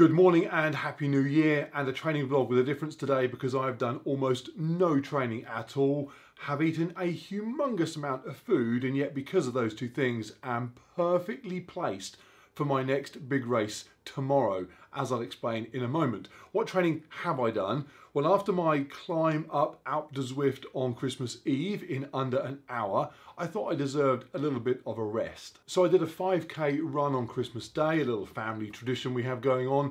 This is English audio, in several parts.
Good morning and happy new year and a training vlog with a difference today because I've done almost no training at all, have eaten a humongous amount of food and yet because of those two things am perfectly placed for my next big race tomorrow, as I'll explain in a moment. What training have I done? Well, after my climb up Alpe de Zwift on Christmas Eve in under an hour, I thought I deserved a little bit of a rest. So I did a 5k run on Christmas Day, a little family tradition we have going on.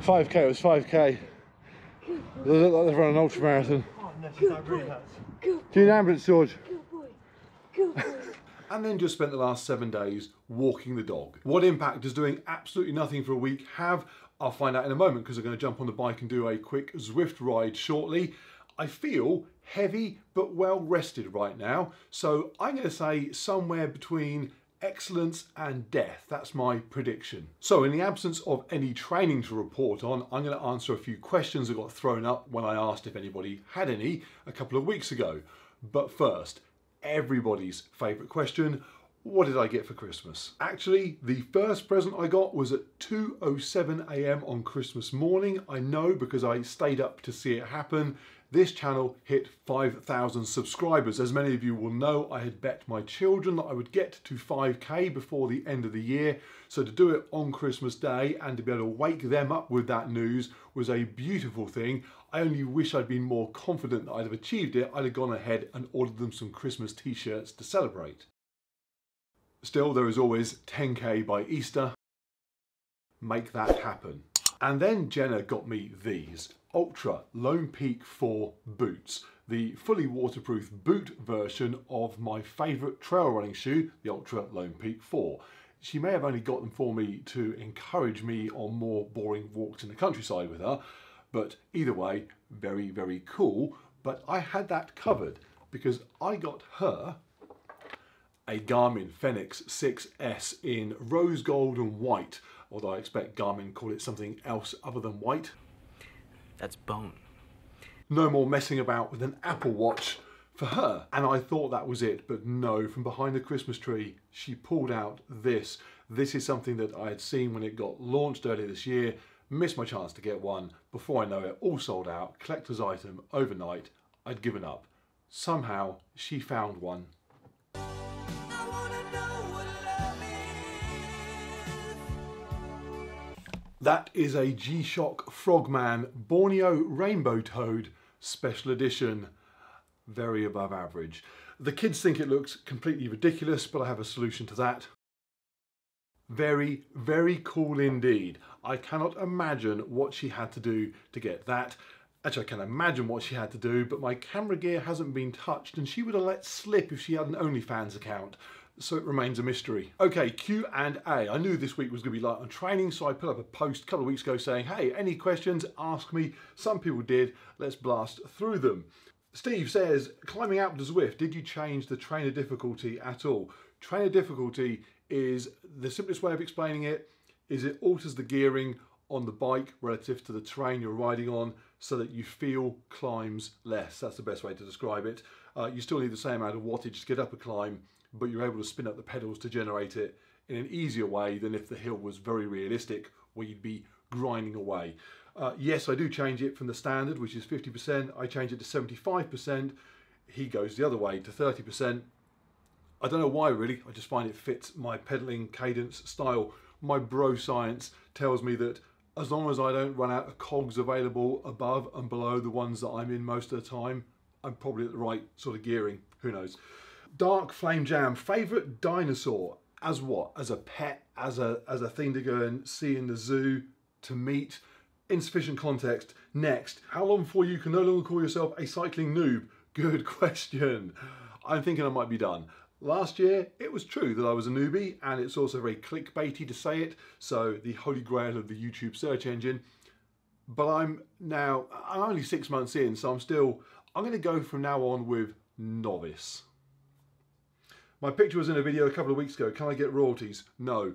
Five k. It was five k. They look like they've run an ultra marathon. Unless that really hurts. Do you need an ambulance, George? Good boy. Good boy. and then just spent the last seven days walking the dog. What impact does doing absolutely nothing for a week have? I'll find out in a moment because I'm going to jump on the bike and do a quick Zwift ride shortly. I feel heavy but well rested right now, so I'm going to say somewhere between excellence and death. That's my prediction. So in the absence of any training to report on, I'm going to answer a few questions that got thrown up when I asked if anybody had any a couple of weeks ago. But first, everybody's favourite question, what did I get for Christmas? Actually, the first present I got was at 2.07am on Christmas morning. I know because I stayed up to see it happen. This channel hit 5,000 subscribers. As many of you will know, I had bet my children that I would get to 5k before the end of the year. So to do it on Christmas Day and to be able to wake them up with that news was a beautiful thing. I only wish I'd been more confident that I'd have achieved it. I'd have gone ahead and ordered them some Christmas t-shirts to celebrate. Still, there is always 10k by Easter. Make that happen. And then Jenna got me these Altra Lone Peak 4 boots, the fully waterproof boot version of my favourite trail running shoe, the Altra Lone Peak 4. She may have only got them for me to encourage me on more boring walks in the countryside with her, but either way, very, very cool. But I had that covered because I got her a Garmin Fenix 6S in rose gold and white, although I expect Garmin call it something else other than white. That's bone. No more messing about with an Apple Watch for her. And I thought that was it, but no, from behind the Christmas tree, she pulled out this. This is something that I had seen when it got launched earlier this year, missed my chance to get one. Before I know it, all sold out, collector's item overnight. I'd given up. Somehow, she found one That is a G-Shock Frogman Borneo Rainbow Toad Special Edition. Very above average. The kids think it looks completely ridiculous, but I have a solution to that. Very, very cool indeed. I cannot imagine what she had to do to get that. Actually, I can imagine what she had to do, but my camera gear hasn't been touched and she would have let slip if she had an OnlyFans account so it remains a mystery. Okay, Q and A. I knew this week was going to be light on training, so I put up a post a couple of weeks ago saying, hey, any questions, ask me. Some people did. Let's blast through them. Steve says, climbing Alpe de Zwift, did you change the trainer difficulty at all? Trainer difficulty is, the simplest way of explaining it, is it alters the gearing on the bike relative to the terrain you're riding on so that you feel climbs less. That's the best way to describe it. Uh, you still need the same amount of wattage to get up a climb but you're able to spin up the pedals to generate it in an easier way than if the hill was very realistic where you'd be grinding away. Uh, yes, I do change it from the standard, which is 50%. I change it to 75%. He goes the other way to 30%. I don't know why really, I just find it fits my pedaling cadence style. My bro science tells me that as long as I don't run out of cogs available above and below the ones that I'm in most of the time, I'm probably at the right sort of gearing, who knows. Dark Flame Jam, favourite dinosaur? As what? As a pet? As a, as a thing to go and see in the zoo? To meet? Insufficient context. Next, how long before you can no longer call yourself a cycling noob? Good question. I'm thinking I might be done. Last year, it was true that I was a newbie, and it's also very clickbaity to say it, so the holy grail of the YouTube search engine. But I'm now, I'm only six months in, so I'm still, I'm going to go from now on with novice. My picture was in a video a couple of weeks ago. Can I get royalties? No.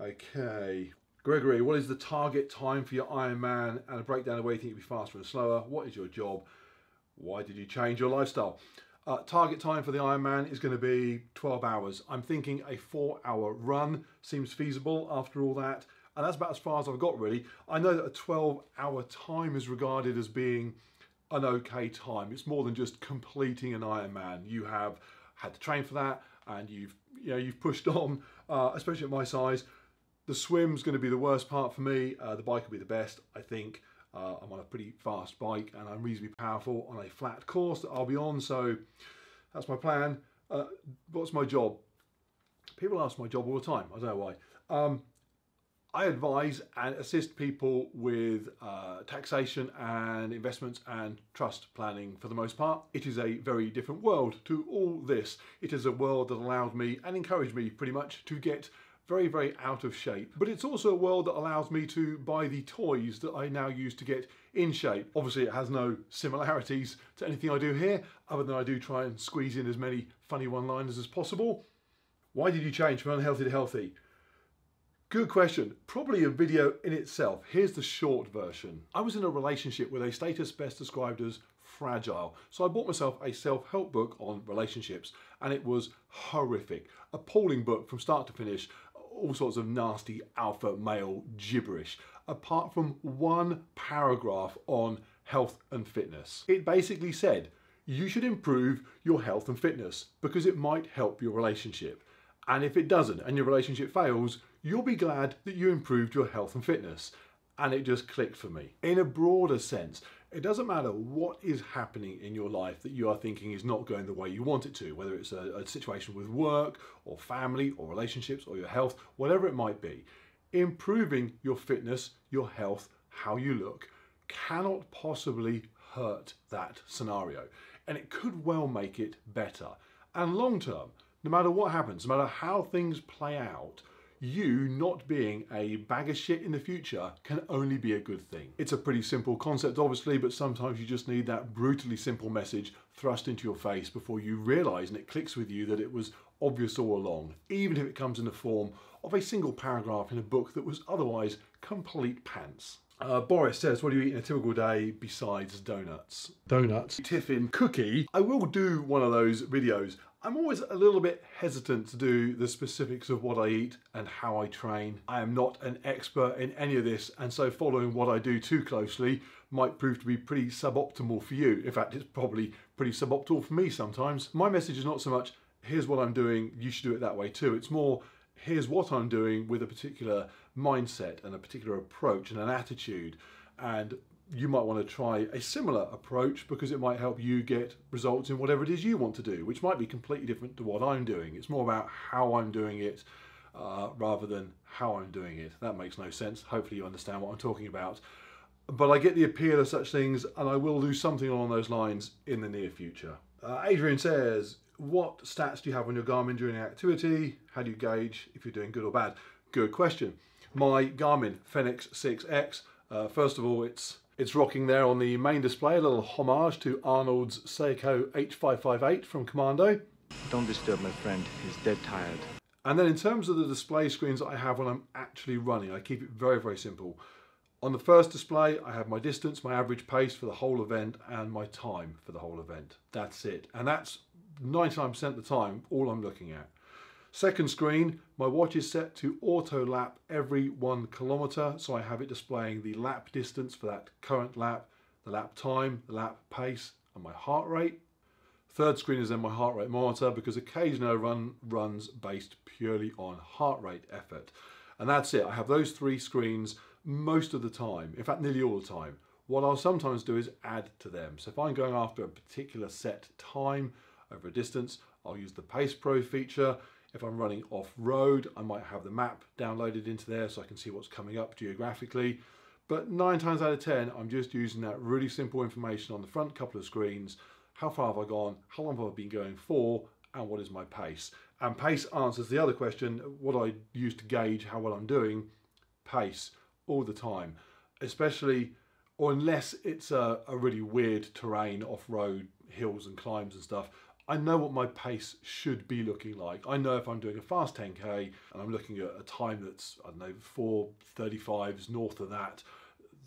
Okay. Gregory, what is the target time for your Ironman and a breakdown of where you think you'd be faster and slower? What is your job? Why did you change your lifestyle? Uh, target time for the Ironman is going to be 12 hours. I'm thinking a four hour run seems feasible after all that. And that's about as far as I've got really. I know that a 12 hour time is regarded as being an okay time. It's more than just completing an Ironman. You have had to train for that and you've, you know, you've pushed on, uh, especially at my size. The swim's going to be the worst part for me. Uh, the bike will be the best, I think. Uh, I'm on a pretty fast bike and I'm reasonably powerful on a flat course that I'll be on. So that's my plan. Uh, what's my job? People ask my job all the time. I don't know why. Um, I advise and assist people with uh, taxation and investments and trust planning for the most part. It is a very different world to all this. It is a world that allowed me and encouraged me pretty much to get very, very out of shape. But it's also a world that allows me to buy the toys that I now use to get in shape. Obviously, it has no similarities to anything I do here, other than I do try and squeeze in as many funny one-liners as possible. Why did you change from unhealthy to healthy? Good question. Probably a video in itself. Here's the short version. I was in a relationship with a status best described as fragile. So I bought myself a self-help book on relationships and it was horrific. Appalling book from start to finish all sorts of nasty alpha male gibberish, apart from one paragraph on health and fitness. It basically said, you should improve your health and fitness because it might help your relationship. And if it doesn't and your relationship fails, you'll be glad that you improved your health and fitness. And it just clicked for me. In a broader sense, it doesn't matter what is happening in your life that you are thinking is not going the way you want it to, whether it's a, a situation with work or family or relationships or your health, whatever it might be. Improving your fitness, your health, how you look, cannot possibly hurt that scenario. And it could well make it better. And long term, no matter what happens, no matter how things play out, you not being a bag of shit in the future can only be a good thing. It's a pretty simple concept, obviously, but sometimes you just need that brutally simple message thrust into your face before you realize and it clicks with you that it was obvious all along, even if it comes in the form of a single paragraph in a book that was otherwise complete pants. Uh, Boris says, what do you eat in a typical day besides donuts? Donuts. Tiffin cookie. I will do one of those videos. I'm always a little bit hesitant to do the specifics of what I eat and how I train. I am not an expert in any of this and so following what I do too closely might prove to be pretty suboptimal for you. In fact, it's probably pretty suboptimal for me sometimes. My message is not so much, here's what I'm doing, you should do it that way too. It's more, here's what I'm doing with a particular mindset and a particular approach and an attitude. And you might want to try a similar approach because it might help you get results in whatever it is you want to do, which might be completely different to what I'm doing. It's more about how I'm doing it uh, rather than how I'm doing it. That makes no sense. Hopefully you understand what I'm talking about. But I get the appeal of such things and I will do something along those lines in the near future. Uh, Adrian says, what stats do you have on your Garmin during activity? How do you gauge if you're doing good or bad? Good question. My Garmin Fenix 6X, uh, first of all, it's it's rocking there on the main display, a little homage to Arnold's Seiko H558 from Commando. Don't disturb my friend, he's dead tired. And then in terms of the display screens that I have when I'm actually running, I keep it very, very simple. On the first display, I have my distance, my average pace for the whole event, and my time for the whole event. That's it. And that's 99% of the time all I'm looking at. Second screen, my watch is set to auto lap every one kilometer. So I have it displaying the lap distance for that current lap, the lap time, the lap pace, and my heart rate. Third screen is then my heart rate monitor because occasionally I run runs based purely on heart rate effort. And that's it. I have those three screens most of the time, in fact, nearly all the time. What I'll sometimes do is add to them. So if I'm going after a particular set time over a distance, I'll use the Pace Pro feature. If I'm running off-road, I might have the map downloaded into there so I can see what's coming up geographically. But nine times out of 10, I'm just using that really simple information on the front couple of screens. How far have I gone? How long have I been going for? And what is my pace? And pace answers the other question, what I use to gauge how well I'm doing, pace all the time, especially, or unless it's a, a really weird terrain, off-road, hills and climbs and stuff, I know what my pace should be looking like. I know if I'm doing a fast 10k and I'm looking at a time that's, I don't know, 435s north of that,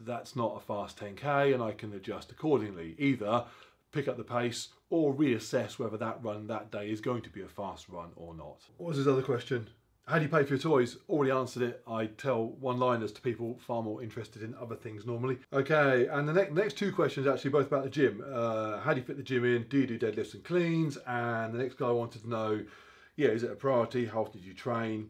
that's not a fast 10k and I can adjust accordingly. Either pick up the pace or reassess whether that run that day is going to be a fast run or not. What was his other question? How do you pay for your toys? Already answered it. I tell one-liners to people far more interested in other things normally. Okay, and the next next two questions actually both about the gym. Uh, how do you fit the gym in? Do you do deadlifts and cleans? And the next guy wanted to know, yeah, is it a priority? How often do you train?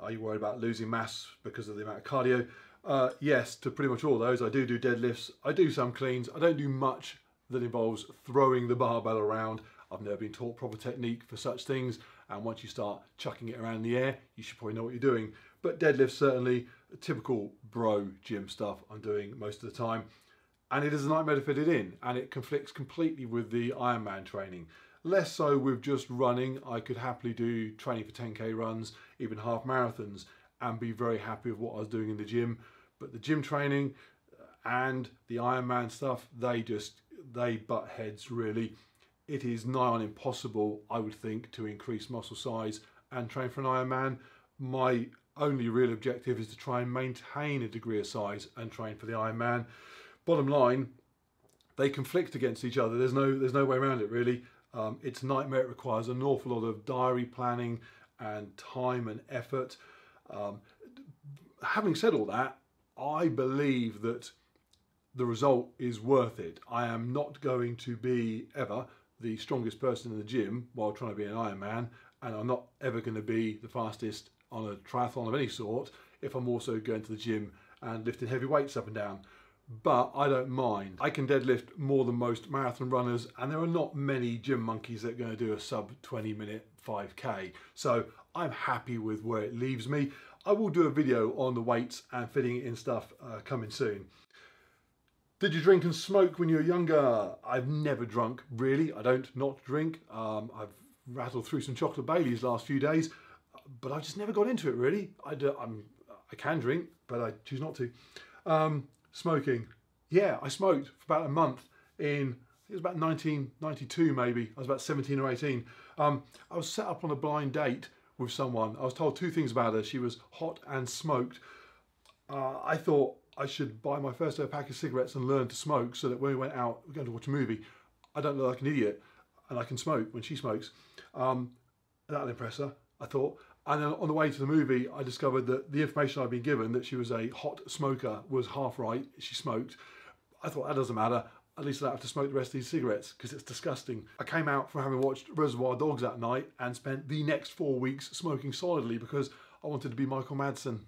Are you worried about losing mass because of the amount of cardio? Uh, yes, to pretty much all those. I do do deadlifts. I do some cleans. I don't do much that involves throwing the barbell around. I've never been taught proper technique for such things. And once you start chucking it around in the air, you should probably know what you're doing. But deadlifts, certainly, typical bro gym stuff I'm doing most of the time. And it is a nightmare to fit it in. And it conflicts completely with the Ironman training. Less so with just running. I could happily do training for 10k runs, even half marathons, and be very happy with what I was doing in the gym. But the gym training uh, and the Ironman stuff, they just they butt heads really it is nigh on impossible, I would think, to increase muscle size and train for an Ironman. My only real objective is to try and maintain a degree of size and train for the Ironman. Bottom line, they conflict against each other. There's no there's no way around it really. Um, it's a nightmare. It requires an awful lot of diary planning and time and effort. Um, having said all that, I believe that the result is worth it. I am not going to be ever the strongest person in the gym while trying to be an Ironman, and I'm not ever going to be the fastest on a triathlon of any sort if I'm also going to the gym and lifting heavy weights up and down. But I don't mind. I can deadlift more than most marathon runners, and there are not many gym monkeys that are going to do a sub 20 minute 5k. So I'm happy with where it leaves me. I will do a video on the weights and fitting it in stuff uh, coming soon. Did you drink and smoke when you were younger? I've never drunk, really. I don't not drink. Um, I've rattled through some chocolate Baileys last few days, but I just never got into it, really. I, do, I'm, I can drink, but I choose not to. Um, smoking. Yeah, I smoked for about a month in, it was about 1992 maybe. I was about 17 or 18. Um, I was set up on a blind date with someone. I was told two things about her. She was hot and smoked. Uh, I thought I should buy my first ever pack of cigarettes and learn to smoke so that when we went out, we're going to watch a movie, I don't look like an idiot and I can smoke when she smokes. Um, that'll impress her, I thought. And then on the way to the movie, I discovered that the information I'd been given that she was a hot smoker was half right. She smoked. I thought that doesn't matter. At least I don't have to smoke the rest of these cigarettes because it's disgusting. I came out from having watched Reservoir Dogs that night and spent the next four weeks smoking solidly because I wanted to be Michael Madsen.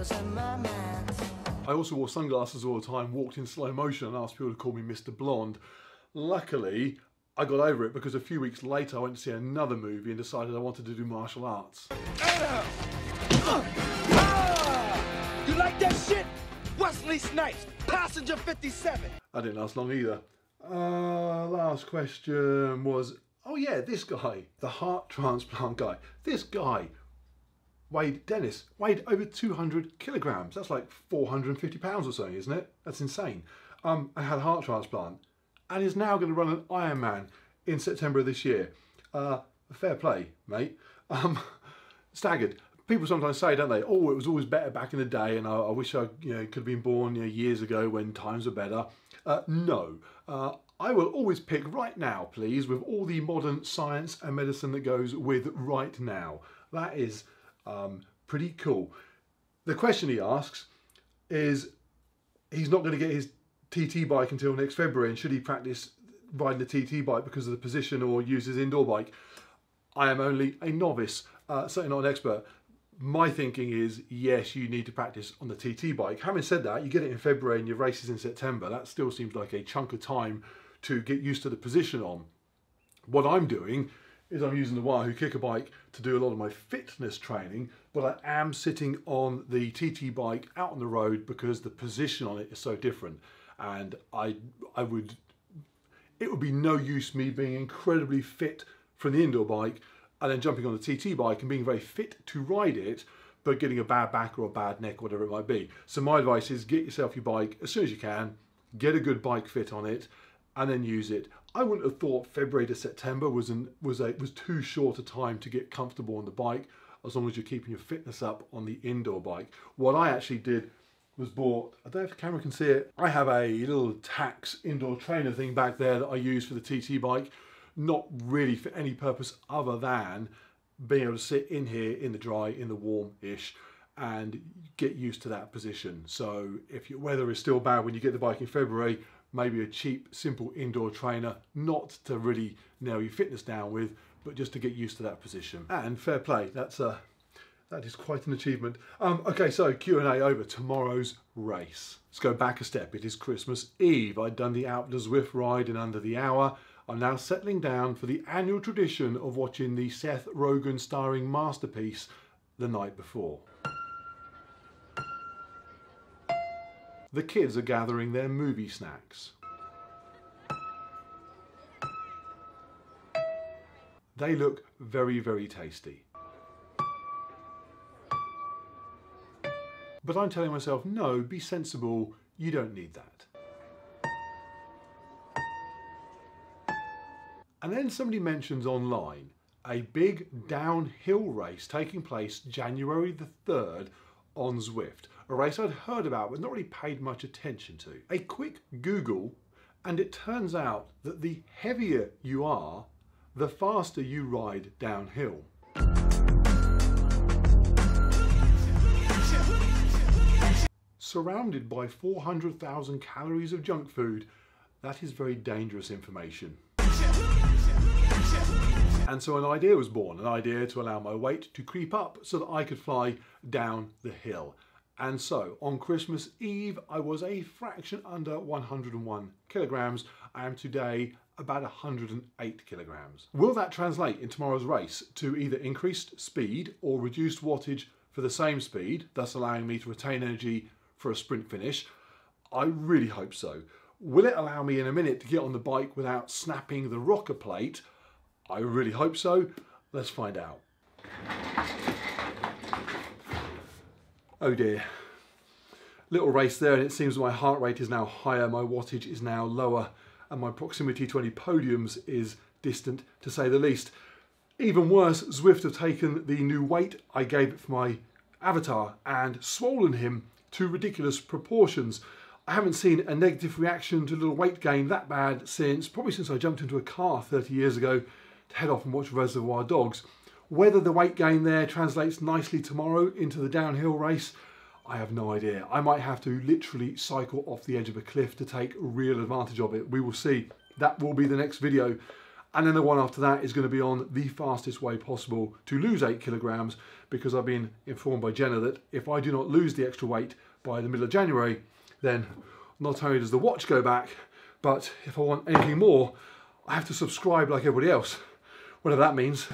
I also wore sunglasses all the time, walked in slow motion and asked people to call me Mr. Blonde. Luckily, I got over it because a few weeks later I went to see another movie and decided I wanted to do martial arts. You like that shit? Wesley Snipes, passenger 57. That didn't last long either. Uh, last question was, oh yeah, this guy, the heart transplant guy. This guy weighed, Dennis, weighed over 200 kilograms. That's like 450 pounds or something, isn't it? That's insane. Um, and had a heart transplant and is now going to run an Ironman in September of this year. Uh, fair play, mate. Um, staggered. People sometimes say, don't they? Oh, it was always better back in the day, and I, I wish I you know, could have been born you know, years ago when times were better. Uh, no, uh, I will always pick right now, please, with all the modern science and medicine that goes with right now. That is um, pretty cool. The question he asks is he's not going to get his TT bike until next February and should he practice riding the TT bike because of the position or use his indoor bike? I am only a novice, uh, certainly not an expert. My thinking is yes, you need to practice on the TT bike. Having said that, you get it in February and your race is in September. That still seems like a chunk of time to get used to the position on. What I'm doing is I'm using the Wahoo Kickr bike to do a lot of my fitness training, but I am sitting on the TT bike out on the road because the position on it is so different. And I, I would, it would be no use me being incredibly fit from the indoor bike and then jumping on the TT bike and being very fit to ride it, but getting a bad back or a bad neck, whatever it might be. So my advice is get yourself your bike as soon as you can, get a good bike fit on it, and then use it. I wouldn't have thought February to September was an, was a was too short a time to get comfortable on the bike, as long as you're keeping your fitness up on the indoor bike. What I actually did was bought. I don't know if the camera can see it. I have a little Tacx indoor trainer thing back there that I use for the TT bike. Not really for any purpose other than being able to sit in here in the dry, in the warm-ish and get used to that position. So if your weather is still bad when you get the bike in February, maybe a cheap, simple indoor trainer, not to really nail your fitness down with, but just to get used to that position. And fair play, that's a that is quite an achievement. Um, okay, so Q&A over tomorrow's race. Let's go back a step. It is Christmas Eve. I'd done the Alpe de Zwift ride in under the hour. I'm now settling down for the annual tradition of watching the Seth Rogen starring masterpiece the night before. The kids are gathering their movie snacks. They look very, very tasty. But I'm telling myself, no, be sensible, you don't need that. And then somebody mentions online a big downhill race taking place January the 3rd on Zwift, a race I'd heard about but not really paid much attention to. A quick Google and it turns out that the heavier you are, the faster you ride downhill. Surrounded by 400,000 calories of junk food, that is very dangerous information. And so an idea was born, an idea to allow my weight to creep up so that I could fly down the hill. And so on Christmas Eve, I was a fraction under 101 kilograms. I am today about 108 kilograms. Will that translate in tomorrow's race to either increased speed or reduced wattage for the same speed, thus allowing me to retain energy for a sprint finish? I really hope so. Will it allow me in a minute to get on the bike without snapping the rocker plate? I really hope so. Let's find out. Oh dear. Little race there and it seems my heart rate is now higher, my wattage is now lower and my proximity to any podiums is distant to say the least. Even worse, Zwift have taken the new weight I gave for my avatar and swollen him to ridiculous proportions. I haven't seen a negative reaction to little weight gain that bad since, probably since I jumped into a car 30 years ago head off and watch Reservoir Dogs. Whether the weight gain there translates nicely tomorrow into the downhill race, I have no idea. I might have to literally cycle off the edge of a cliff to take real advantage of it. We will see. That will be the next video. And then the one after that is going to be on the fastest way possible to lose eight kilograms because I've been informed by Jenna that if I do not lose the extra weight by the middle of January, then not only does the watch go back, but if I want anything more, I have to subscribe like everybody else, whatever that means.